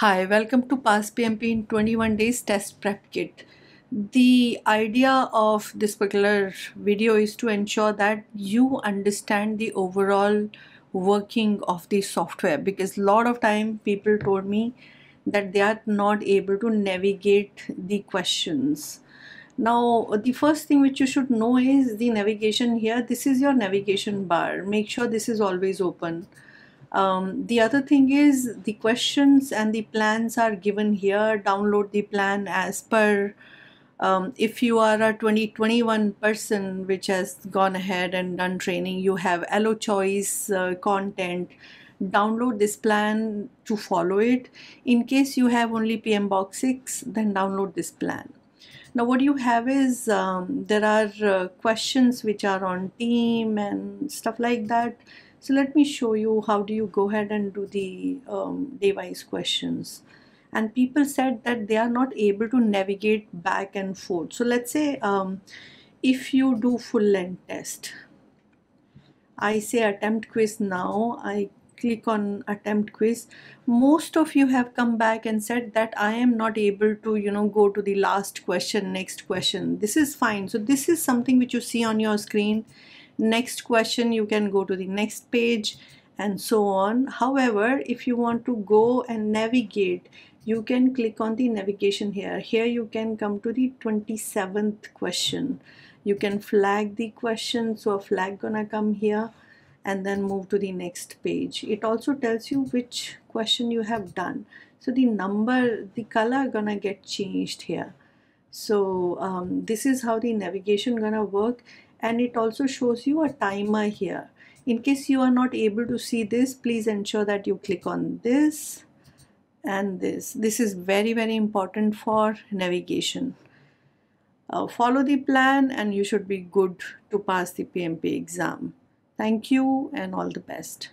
Hi, welcome to Pass PMP in 21 days test prep kit. The idea of this particular video is to ensure that you understand the overall working of the software because a lot of time people told me that they are not able to navigate the questions. Now, the first thing which you should know is the navigation here. This is your navigation bar. Make sure this is always open um, the other thing is the questions and the plans are given here. Download the plan as per um, if you are a 2021 person which has gone ahead and done training, you have allo choice uh, content. Download this plan to follow it. In case you have only PMBOK 6, then download this plan. Now what you have is um, there are uh, questions which are on team and stuff like that so let me show you how do you go ahead and do the um, device questions. And people said that they are not able to navigate back and forth. So let's say um, if you do full length test, I say attempt quiz now, I click on attempt quiz most of you have come back and said that i am not able to you know go to the last question next question this is fine so this is something which you see on your screen next question you can go to the next page and so on. However if you want to go and navigate you can click on the navigation here. Here you can come to the 27th question. You can flag the question so a flag gonna come here and then move to the next page. It also tells you which question you have done. So the number the color gonna get changed here. So um, this is how the navigation gonna work and it also shows you a timer here. In case you are not able to see this please ensure that you click on this and this. This is very very important for navigation. Uh, follow the plan and you should be good to pass the PMP exam. Thank you and all the best